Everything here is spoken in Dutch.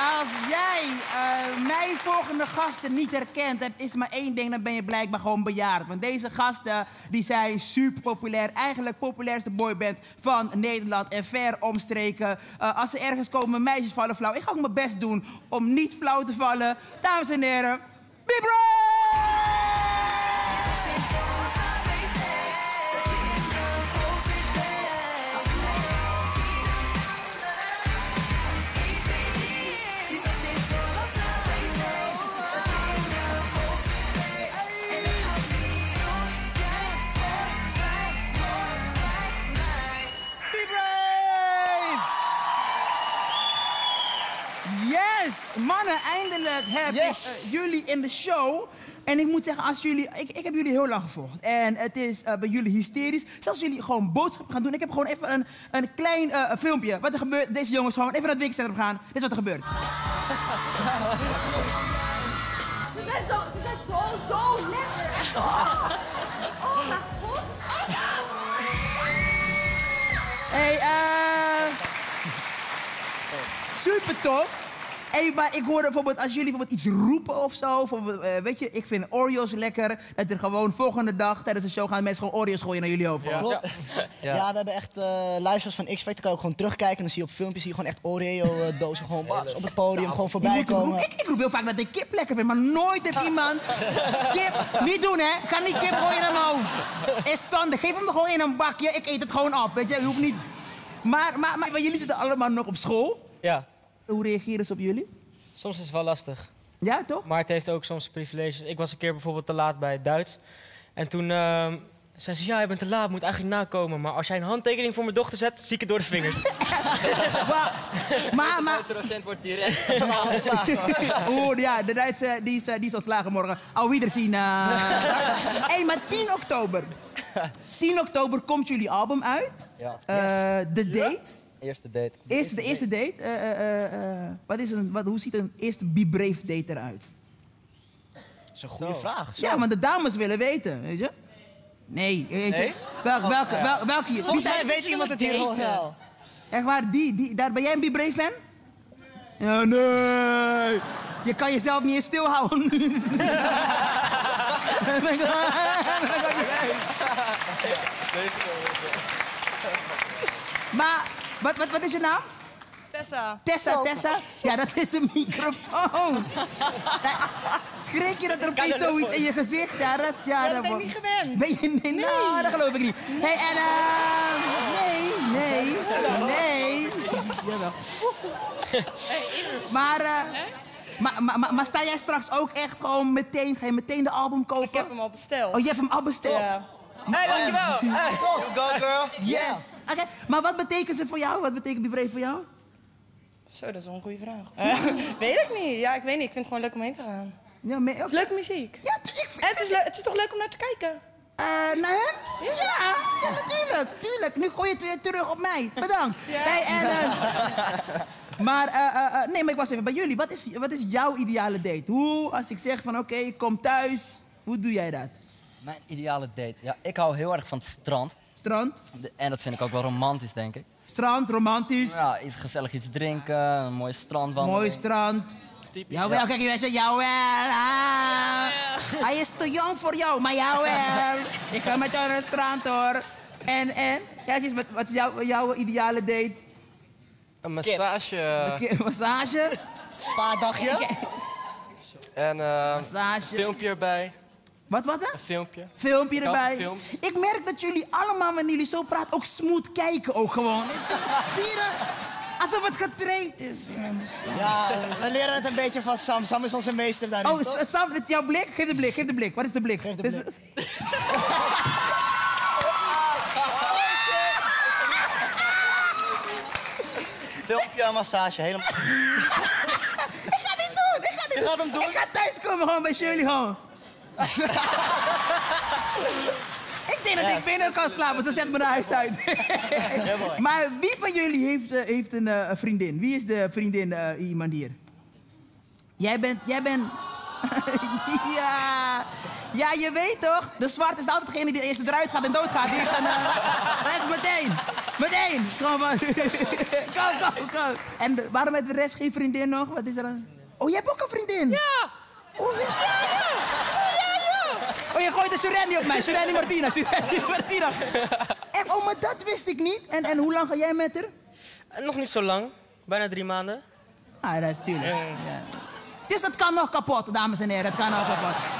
Als jij uh, mijn volgende gasten niet herkent, dan is maar één ding, dan ben je blijkbaar gewoon bejaard. Want deze gasten die zijn super populair. Eigenlijk populairste boyband van Nederland en ver omstreken. Uh, als ze ergens komen, meisjes vallen flauw. Ik ga ook mijn best doen om niet flauw te vallen. Dames en heren! Mannen, eindelijk heb ik uh, jullie in de show. En ik moet zeggen, als jullie, ik, ik heb jullie heel lang gevolgd. En het is uh, bij jullie hysterisch. Zelfs jullie gewoon boodschappen gaan doen. Ik heb gewoon even een, een klein uh, filmpje. Wat er gebeurt, deze jongens gewoon even naar het winkelcentrum gaan. Dit is wat er gebeurt. Ze zijn zo, ze zijn zo, zo lekker. Oh, oh mijn god. Hey, eh... super tof. Hey, maar ik hoorde bijvoorbeeld, als jullie bijvoorbeeld iets roepen of zo. Uh, weet je, ik vind Oreos lekker. Dat er gewoon volgende dag tijdens de show gaan mensen gewoon Oreos gooien naar jullie hoofd. Ja. Ja. ja. ja. we hebben echt uh, luisteraars van X-Factor. kan ook gewoon terugkijken. En dan zie je op filmpjes zie je gewoon echt Oreo-dozen gewoon op het podium gewoon voorbij komen. Ik, ik, roep heel vaak dat ik kip lekker vind, maar nooit heeft iemand kip... Niet doen, hè. Ga niet kip gooien naar mijn hoofd. Is zonde. Geef hem er gewoon in een bakje. Ik eet het gewoon op, weet je. Je hoeft niet... Maar, maar, maar, maar jullie zitten allemaal nog op school. Ja. Hoe reageren ze op jullie? Soms is het wel lastig. Ja, toch? Maar het heeft ook soms privileges. Ik was een keer bijvoorbeeld te laat bij het Duits. En toen uh, zei ze, ja, je bent te laat, moet eigenlijk nakomen. Maar als jij een handtekening voor mijn dochter zet, zie ik het door de vingers. maar, maar, maar... De docent wordt hier Oeh, ja, de Duitse, die is, die is ontslagen morgen. Au wiederzien. Uh... hey, maar 10 oktober. 10 oktober komt jullie album uit. Ja. Uh, The Date. Eerste date. Eerste, de eerste date. Uh, uh, uh, wat is een, wat, hoe ziet een eerste Be Brave date eruit? Dat is een goede Zo. vraag. Zo. Ja, want de dames willen weten, weet je? Nee. Eentje. Nee? Welke, welke, oh, wel, welke hier? Volgens mij weet iemand het hier wel. Echt waar, die, die, daar, ben jij een Be Brave fan? Ja, nee. Je kan jezelf niet eens stilhouden. maar wat, wat, wat is je naam? Tessa. Tessa, Tessa? Ja, dat is een microfoon. schrik je dat er opeens zoiets in je gezicht? Ja, dat, ja, dat ben ik niet gewend. Ben je, nee, nee, nee. dat geloof ik niet. Hé, hey, Anna. Nee, nee, nee. Jawel. Maar, uh, maar, maar, maar, sta jij straks ook echt gewoon meteen, ga je meteen de album kopen? Ik heb hem al besteld. Oh, je hebt hem al besteld? Ja. Hé, dankjewel. Hey. Go, girl. Yes. Oké, okay. maar wat betekent ze voor jou? Wat betekent Bivree voor jou? Zo, dat is wel een goede vraag. weet ik niet. Ja, ik weet niet. Ik vind het gewoon leuk om heen te gaan. Ja, maar. Leuke muziek. Ja, ik vind... het, is het is toch leuk om naar te kijken? Uh, naar hem? Ja. ja. ja, natuurlijk. Tuurlijk. Nu gooi je het weer terug op mij. Bedankt. Ja. Hey, en, uh, maar, uh, nee, maar ik was even bij jullie. Wat is, wat is jouw ideale date? Hoe, als ik zeg van oké, okay, kom thuis, hoe doe jij dat? Mijn ideale date? Ja, ik hou heel erg van het strand. Strand? En dat vind ik ook wel romantisch, denk ik. Strand, romantisch? Ja, iets gezellig iets drinken, een mooi strandwandeling. Mooi strand. Typisch. Jawel, ja. kijk, jij zegt jawel. Ah. Hij is te jong voor jou, maar jawel. ik ga met jou naar het strand, hoor. En, en? Ja, wat, wat is jouw, jouw ideale date? Een massage. Een massage? Spa-dagje? En uh, massage. filmpje erbij. Wat, wat? Hè? Een filmpje. Filmpje erbij. Ik merk dat jullie allemaal, wanneer jullie zo praten, ook smooth kijken ook gewoon. Zie je dat? Alsof het getraind is. Ja, we leren het een beetje van Sam. Sam is onze meester daarin. Oh, Sam, dit is jouw blik? Geef de blik, geef de blik. Wat is de blik? Geef de blik. Filmpje en massage, helemaal... ik ga dit doen, ik ga dit Je gaat hem doen? Ik ga thuiskomen gewoon bij jullie gewoon ik denk dat ik binnen kan slapen, ze zet me naar huis uit. maar wie van jullie heeft, uh, heeft een uh, vriendin? Wie is de vriendin uh, iemand hier? Jij bent... Jij bent... ja... Ja, je weet toch? De zwart is altijd degene die de eerste eruit gaat en doodgaat. Die heeft een... Uh, meteen. Meteen. Gewoon van... kom, kom, kom. En de- waarom heeft de rest geen vriendin nog? Wat is er dan? Oh, je hebt ook een vriendin? Ja. Oh, wie is jij? Oh, je gooit de Sureni op mij. Sureni Martina. Martina. En, oh, maar dat wist ik niet. En, en hoe lang ga jij met haar? En nog niet zo lang. Bijna drie maanden. Ah, dat is tuurlijk. Ja. Dus het kan nog kapot, dames en heren. Het kan nog kapot.